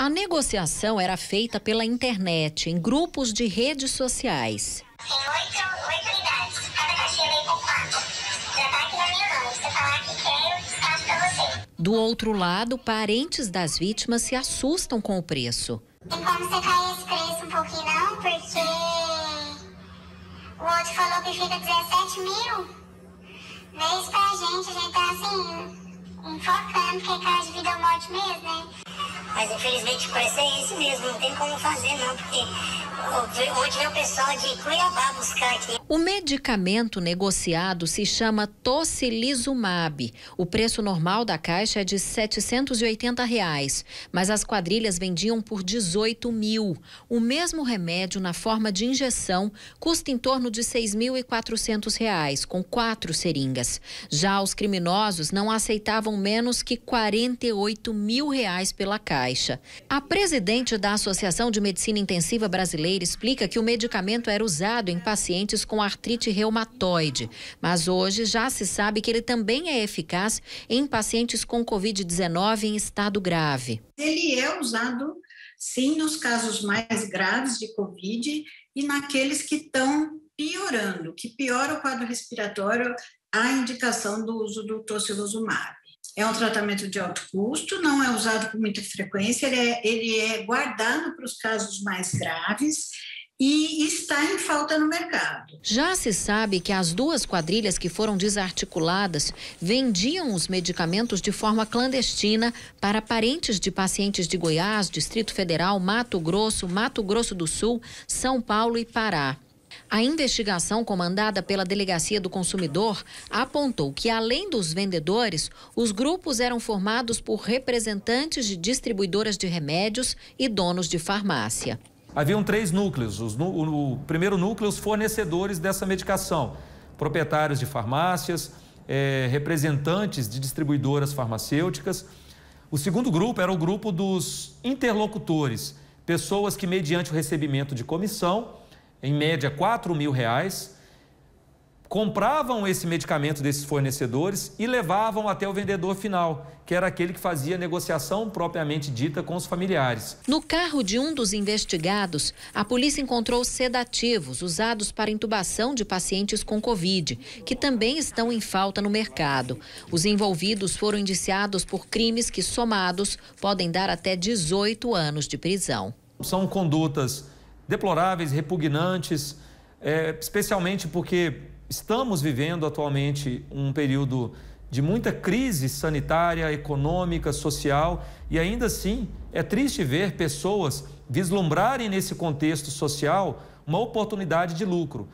A negociação era feita pela internet, em grupos de redes sociais. Tem oito, oito unidades, cada caixinha vem com quatro. Já tá aqui na minha mão, você falar que quer, eu despacho pra você. Do outro lado, parentes das vítimas se assustam com o preço. Tem como você cair esse preço um pouquinho não, porque o outro falou que fica 17 mil. Vê isso pra gente, a gente tá assim, enfocando, porque é caso de vida ou morte mesmo, né? Mas infelizmente o preço é esse mesmo, não tem como fazer não, porque O medicamento negociado se chama Tocilizumab. O preço normal da caixa é de 780 reais, mas as quadrilhas vendiam por 18 mil. O mesmo remédio na forma de injeção custa em torno de 6.400 reais, com quatro seringas. Já os criminosos não aceitavam menos que 48 mil reais pela caixa. A presidente da Associação de Medicina Intensiva Brasileira explica que o medicamento era usado em pacientes com artrite reumatoide, mas hoje já se sabe que ele também é eficaz em pacientes com Covid-19 em estado grave. Ele é usado, sim, nos casos mais graves de Covid e naqueles que estão piorando, que piora o quadro respiratório, a indicação do uso do tocilizumab. É um tratamento de alto custo, não é usado com muita frequência, ele é, ele é guardado para os casos mais graves e está em falta no mercado. Já se sabe que as duas quadrilhas que foram desarticuladas vendiam os medicamentos de forma clandestina para parentes de pacientes de Goiás, Distrito Federal, Mato Grosso, Mato Grosso do Sul, São Paulo e Pará. A investigação comandada pela Delegacia do Consumidor apontou que, além dos vendedores, os grupos eram formados por representantes de distribuidoras de remédios e donos de farmácia. Haviam três núcleos. Os, o, o primeiro núcleo, os fornecedores dessa medicação, proprietários de farmácias, é, representantes de distribuidoras farmacêuticas. O segundo grupo era o grupo dos interlocutores, pessoas que, mediante o recebimento de comissão, em média 4 mil reais, compravam esse medicamento desses fornecedores e levavam até o vendedor final, que era aquele que fazia a negociação propriamente dita com os familiares. No carro de um dos investigados, a polícia encontrou sedativos usados para intubação de pacientes com Covid, que também estão em falta no mercado. Os envolvidos foram indiciados por crimes que, somados, podem dar até 18 anos de prisão. São condutas deploráveis, repugnantes, é, especialmente porque Estamos vivendo atualmente um período de muita crise sanitária, econômica, social e ainda assim é triste ver pessoas vislumbrarem nesse contexto social uma oportunidade de lucro.